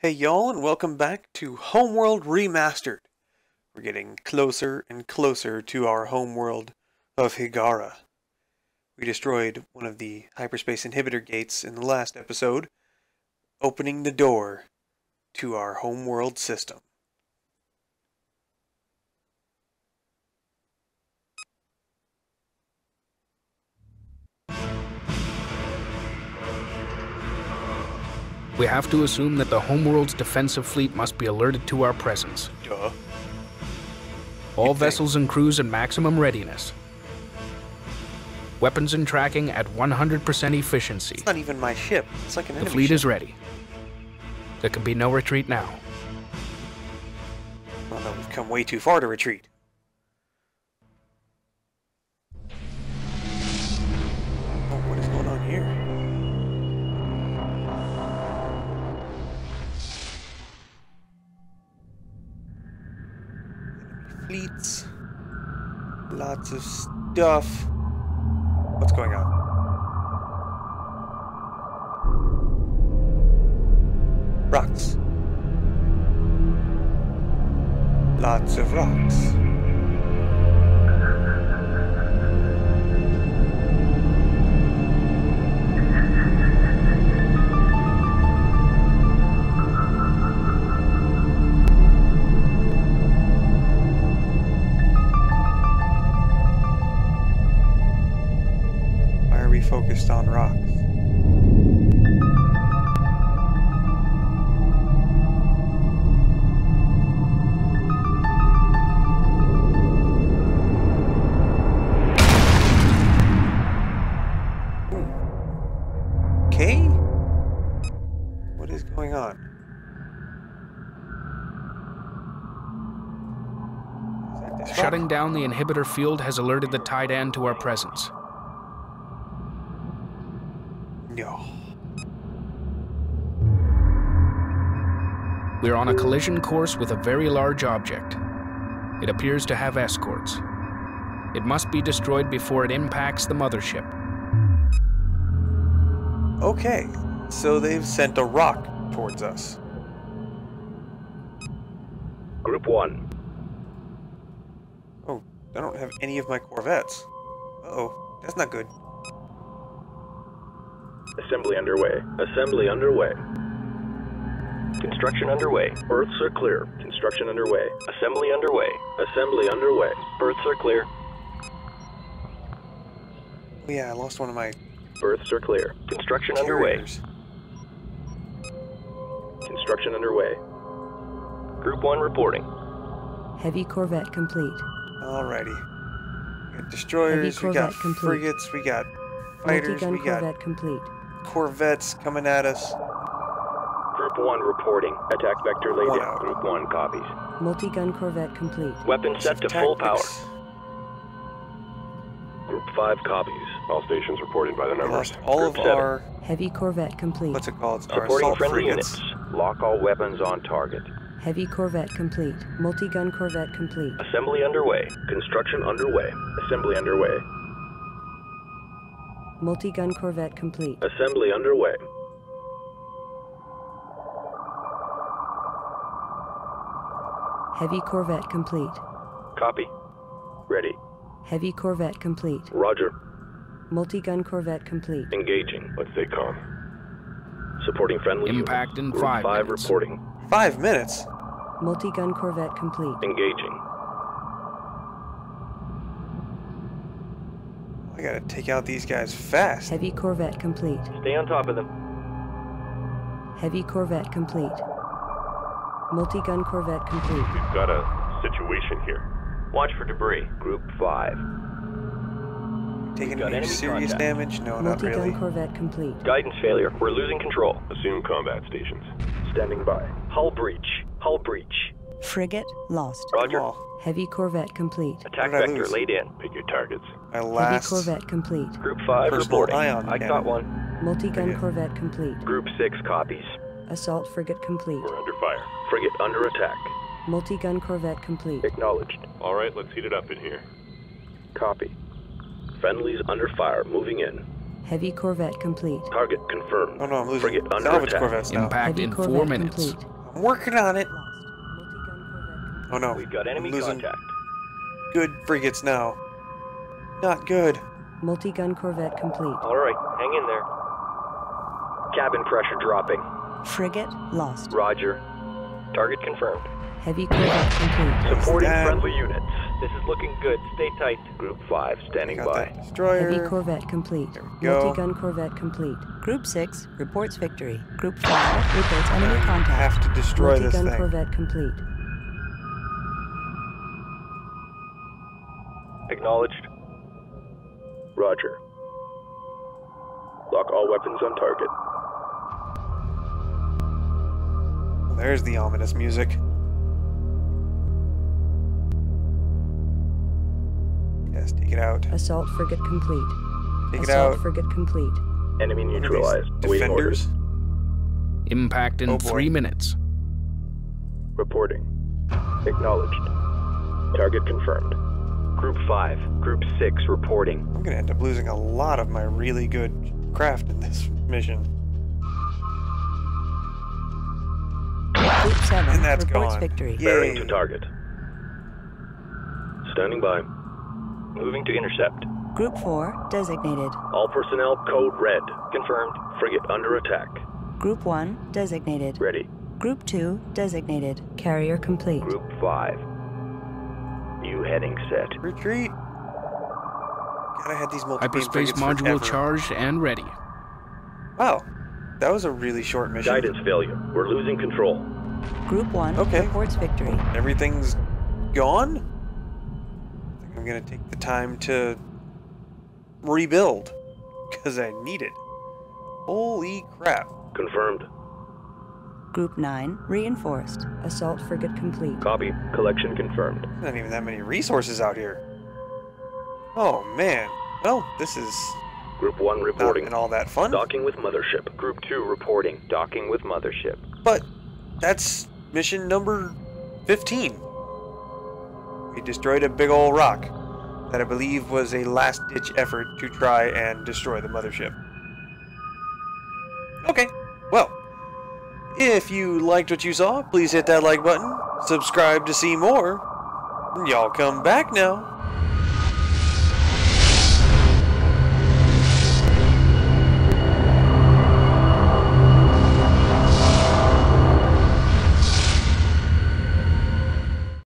Hey y'all, and welcome back to Homeworld Remastered. We're getting closer and closer to our homeworld of Hiigara. We destroyed one of the hyperspace inhibitor gates in the last episode, opening the door to our homeworld system. We have to assume that the homeworld's defensive fleet must be alerted to our presence. Duh. All vessels and crews in maximum readiness. Weapons and tracking at 100% efficiency. It's not even my ship. It's like an The fleet ship. is ready. There can be no retreat now. Well, no, we've come way too far to retreat. Fleets. Lots of stuff. What's going on? Rocks. Lots of rocks. Okay? What is going on? Is that this rock? Shutting down the inhibitor field has alerted the Taiidan to our presence. No. We're on a collision course with a very large object. It appears to have escorts. It must be destroyed before it impacts the mothership. Okay, so they've sent a rock towards us. Group 1. Oh, I don't have any of my Corvettes. Uh-oh, that's not good. Assembly underway. Assembly underway. Construction underway. Berths are clear. Construction underway. Assembly underway. Assembly underway. Berths are clear. Oh yeah, I lost one of my Berths are clear. Construction underway. Construction underway. Group 1 reporting. Heavy Corvette complete. Alrighty. We got destroyers, we got Corvette complete. frigates, we got fighters, Multi-gun we got Corvette complete. corvettes coming at us. Group 1 reporting. Attack vector laid One in. out. Group 1 copies. Multi-gun Corvette complete. Weapon set to full power. Group 5 copies. All stations reporting by the We numbers. lost all of seven. our Heavy Corvette complete. what's it called? Our Supporting assault friendly units. Lock all weapons on target. Heavy Corvette complete. Multi-gun Corvette complete. Assembly underway. Construction underway. Assembly underway. Multi-gun Corvette complete. Assembly underway. Heavy Corvette complete. Copy. Ready. Heavy Corvette complete. Roger. Multi-gun Corvette complete. Engaging. Let's stay calm. Supporting friendly Impact units. in Group five five minutes. reporting. Five minutes. Multi-gun Corvette complete. Engaging. I gotta take out these guys fast. Heavy Corvette complete. Stay on top of them. Heavy Corvette complete. Multi-gun Corvette complete. We've got a situation here. Watch for debris. Group five. Taking got any serious contact. damage? No, not Multi-gun really. Corvette complete. Guidance failure. We're losing control. Assume combat stations. Standing by. Hull breach. Hull breach. Frigate lost. Roger. on. Heavy Corvette complete. Attack What did I vector laid in. Pick your targets. My Heavy last. Corvette complete. Group five Personal reporting. ion I cannon. caught one. Multi-gun Frigate. Corvette complete. Group six copies. Assault frigate complete. We're under fire. Frigate under attack. Multi-gun Corvette complete. Acknowledged. All right, let's heat it up in here. Copy. Friendlies under fire. Moving in. Heavy corvette complete. Target confirmed. Oh no, I'm losing Frigate under salvage attack. corvettes now. Impact Heavy in corvette four minutes. complete. I'm working on it. Lost. Multi-gun corvette. Oh no, We've got enemy I'm losing contact. good frigates now. Not good. Multi-gun corvette complete. All right, hang in there. Cabin pressure dropping. Frigate lost. Roger. Target confirmed. Heavy corvette complete. Supporting friendly units. This is looking good. Stay tight. Group 5 standing Got by. that destroyer. Heavy corvette complete. There we go. Multi-gun corvette complete. Group 6 reports victory. Group 5 reports enemy I contact. have to destroy this thing. Multi-gun corvette complete. Acknowledged. Roger. Lock all weapons on target. There's the ominous music. Yes, take it out. Assault frigate complete. Take it Assault out. frigate complete. Enemy What are these, neutralized. Awaiting orders. Defenders. Impact in Oh, boy. three minutes. Reporting. Acknowledged. Target confirmed. Group 5. Group 6 reporting. I'm gonna end up losing a lot of my really good craft in this mission. Group 7 And that's reports gone. victory. Yay. Bearing to target. Standing by. Moving to intercept. Group 4 designated. All personnel code red. Confirmed. Frigate under attack. Group 1 designated. Ready. Group 2 designated. Carrier complete. Group 5. New heading set. Retreat. God, I had these multi Hyperspace module charged and ready. Wow, that was a really short mission. Guidance failure. We're losing control. Group 1 Okay. reports victory. Everything's gone. I think I'm gonna take the time to rebuild because I need it. Holy crap! Confirmed. Group 9 reinforced. Assault frigate complete. Copy. Collection confirmed. Not even that many resources out here. Oh man. Well, this is Group 1 reporting. been all that fun. Docking with mothership. Group 2 reporting. Docking with mothership. But that's mission number 15. Destroyed a big old rock that I believe was a last ditch effort to try and destroy the mothership. Okay, well, if you liked what you saw, please hit that like button, subscribe to see more, and y'all come back now.